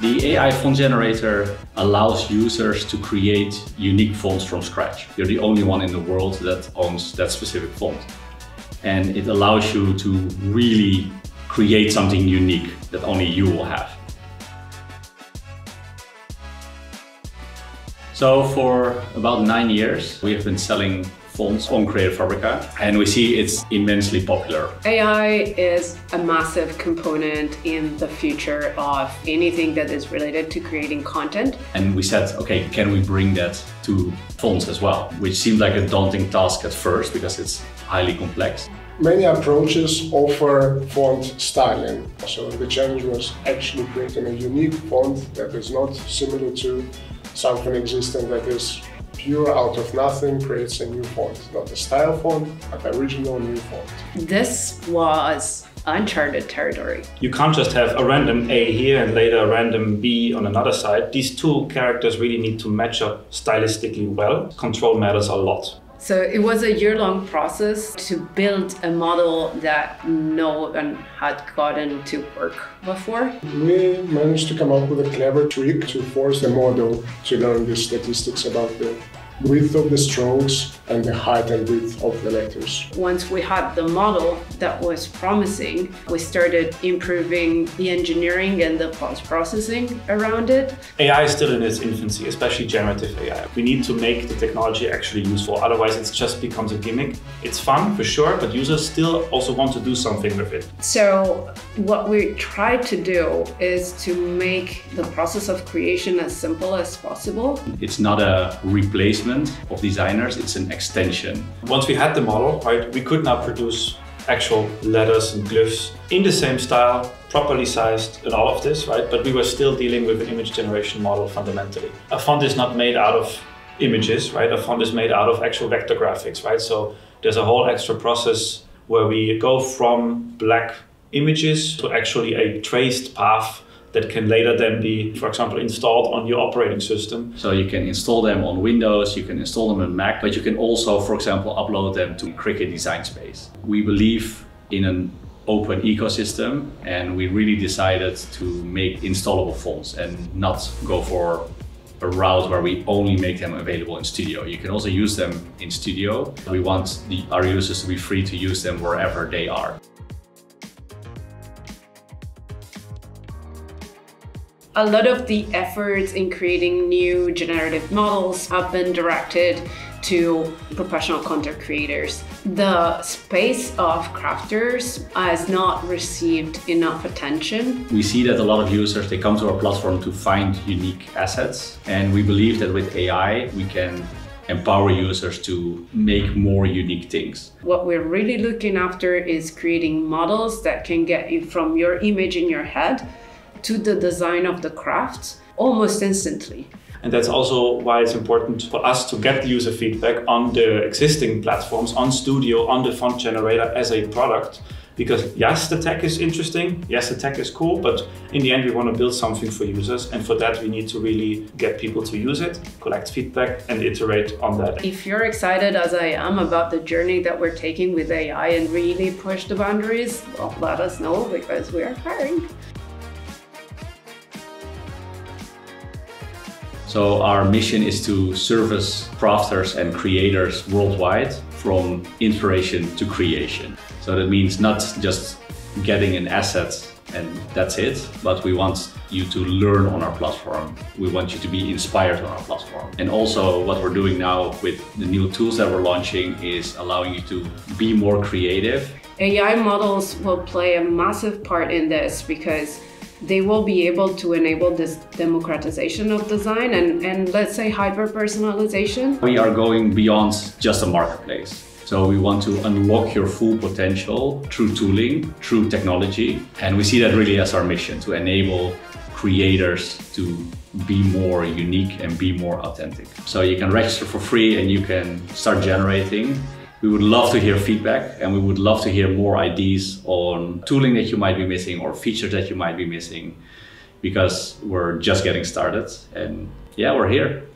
The AI font generator allows users to create unique fonts from scratch. You're the only one in the world that owns that specific font. And it allows you to really create something unique that only you will have. So for about nine years, we have been selling fonts on Creative Fabrica, and we see it's immensely popular. AI is a massive component in the future of anything that is related to creating content. And we said, okay, can we bring that to fonts as well? Which seemed like a daunting task at first because it's highly complex. Many approaches offer font styling. So the challenge was actually creating a unique font that is not similar to something existing that is pure out of nothing creates a new font. Not a style font, but original new font. This was uncharted territory. You can't just have a random A here and later a random B on another side. These two characters really need to match up stylistically well. Control matters a lot. So it was a year long process to build a model that no one had gotten to work before. We managed to come up with a clever trick to force the model to learn the statistics about the width of the strokes and the height and width of the letters. Once we had the model that was promising, we started improving the engineering and the post-processing around it. AI is still in its infancy, especially generative AI. We need to make the technology actually useful, otherwise it just becomes a gimmick. It's fun for sure, but users still also want to do something with it. So what we try to do is to make the process of creation as simple as possible. It's not a replacement of designers, it's an extension. Once we had the model, right, we could now produce actual letters and glyphs in the same style, properly sized and all of this, right? But we were still dealing with an image generation model fundamentally. A font is not made out of images, right? A font is made out of actual vector graphics, right? So there's a whole extra process where we go from black images to actually a traced path that can later then be, for example, installed on your operating system. So you can install them on Windows, you can install them on Mac, but you can also, for example, upload them to Cricut Design Space. We believe in an open ecosystem and we really decided to make installable fonts and not go for a route where we only make them available in Studio. You can also use them in Studio. We want the, our users to be free to use them wherever they are. A lot of the efforts in creating new generative models have been directed to professional content creators. The space of crafters has not received enough attention. We see that a lot of users, they come to our platform to find unique assets. And we believe that with AI, we can empower users to make more unique things. What we're really looking after is creating models that can get you from your image in your head to the design of the craft almost instantly. And that's also why it's important for us to get the user feedback on the existing platforms, on Studio, on the font generator as a product. Because yes, the tech is interesting, yes, the tech is cool, but in the end, we want to build something for users. And for that, we need to really get people to use it, collect feedback, and iterate on that. If you're excited as I am about the journey that we're taking with AI and really push the boundaries, well, let us know because we are hiring. So our mission is to service crafters and creators worldwide from inspiration to creation. So that means not just getting an asset and that's it, but we want you to learn on our platform. We want you to be inspired on our platform. And also what we're doing now with the new tools that we're launching is allowing you to be more creative. AI models will play a massive part in this because they will be able to enable this democratization of design and, and let's say hyper personalization. We are going beyond just a marketplace. So we want to unlock your full potential through tooling, through technology. And we see that really as our mission to enable creators to be more unique and be more authentic. So you can register for free and you can start generating we would love to hear feedback and we would love to hear more ideas on tooling that you might be missing or features that you might be missing because we're just getting started and yeah, we're here.